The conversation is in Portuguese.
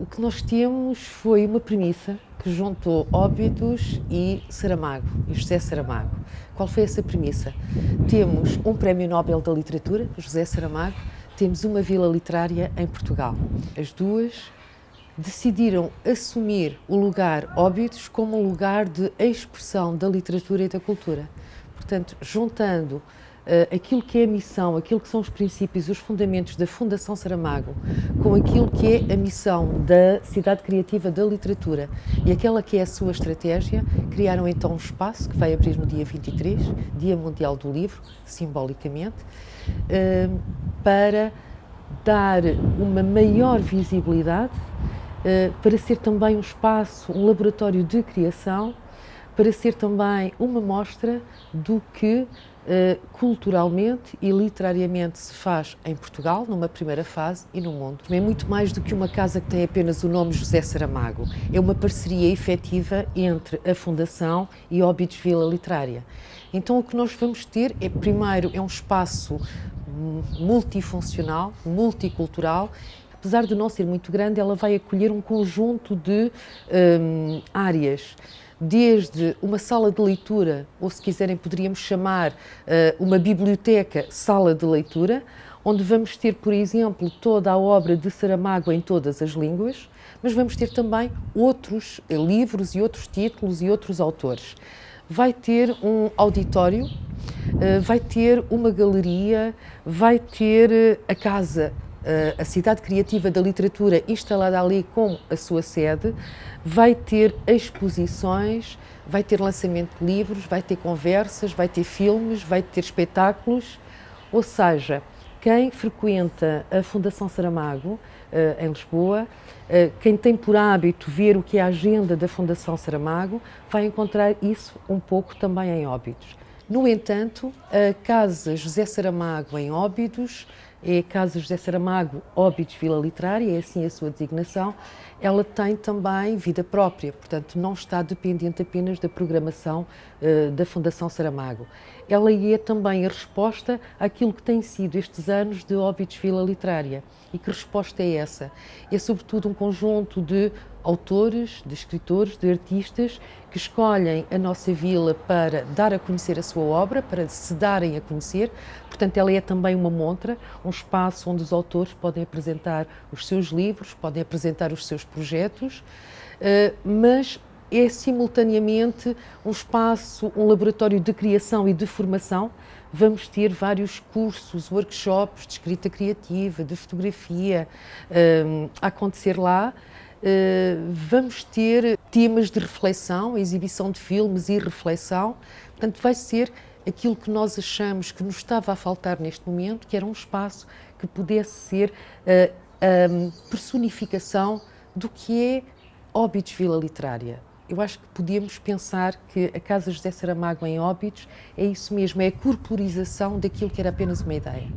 o que nós temos foi uma premissa que juntou Óbidos e Saramago, e José Saramago. Qual foi essa premissa? Temos um Prémio Nobel da Literatura, José Saramago, temos uma vila literária em Portugal. As duas decidiram assumir o lugar Óbidos como um lugar de expressão da literatura e da cultura. Portanto, juntando uh, aquilo que é a missão, aquilo que são os princípios, os fundamentos da Fundação Saramago, com aquilo que é a missão da Cidade Criativa da Literatura e aquela que é a sua estratégia, criaram então um espaço que vai abrir no dia 23, Dia Mundial do Livro, simbolicamente, uh, para dar uma maior visibilidade, uh, para ser também um espaço, um laboratório de criação para ser também uma mostra do que uh, culturalmente e literariamente se faz em Portugal, numa primeira fase, e no mundo. É muito mais do que uma casa que tem apenas o nome José Saramago. É uma parceria efetiva entre a Fundação e Óbidos Vila Literária. Então, o que nós vamos ter é, primeiro, é um espaço multifuncional, multicultural apesar de não ser muito grande, ela vai acolher um conjunto de um, áreas desde uma sala de leitura, ou se quiserem, poderíamos chamar uh, uma biblioteca sala de leitura, onde vamos ter, por exemplo, toda a obra de Saramago em todas as línguas, mas vamos ter também outros eh, livros e outros títulos e outros autores. Vai ter um auditório, uh, vai ter uma galeria, vai ter a casa a Cidade Criativa da Literatura, instalada ali com a sua sede, vai ter exposições, vai ter lançamento de livros, vai ter conversas, vai ter filmes, vai ter espetáculos. Ou seja, quem frequenta a Fundação Saramago, em Lisboa, quem tem por hábito ver o que é a agenda da Fundação Saramago, vai encontrar isso um pouco também em Óbidos. No entanto, a Casa José Saramago em Óbidos é a Casa José Saramago Óbidos Vila Literária, é assim a sua designação, ela tem também vida própria, portanto não está dependente apenas da programação uh, da Fundação Saramago. Ela é também a resposta àquilo que tem sido estes anos de Óbidos Vila Literária. E que resposta é essa? É sobretudo um conjunto de autores, de escritores, de artistas que escolhem a nossa vila para dar a conhecer a sua obra, para se darem a conhecer. Portanto, ela é também uma montra, um espaço onde os autores podem apresentar os seus livros, podem apresentar os seus projetos, eh, mas é simultaneamente um espaço, um laboratório de criação e de formação. Vamos ter vários cursos, workshops de escrita criativa, de fotografia eh, a acontecer lá. Uh, vamos ter temas de reflexão, exibição de filmes e reflexão. Portanto, vai ser aquilo que nós achamos que nos estava a faltar neste momento, que era um espaço que pudesse ser uh, a personificação do que é Óbidos Vila Literária. Eu acho que podíamos pensar que a Casa José Saramago em Óbidos é isso mesmo, é a corporização daquilo que era apenas uma ideia.